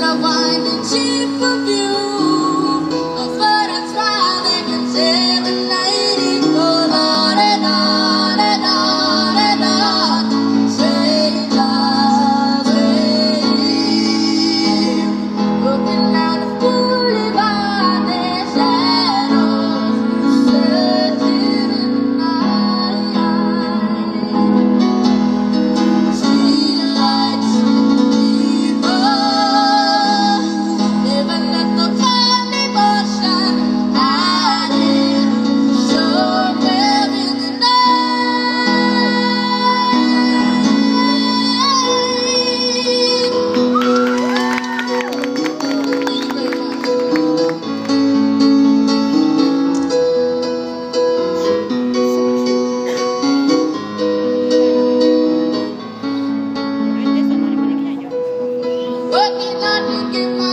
bottle of wine, cheap perfume. But in a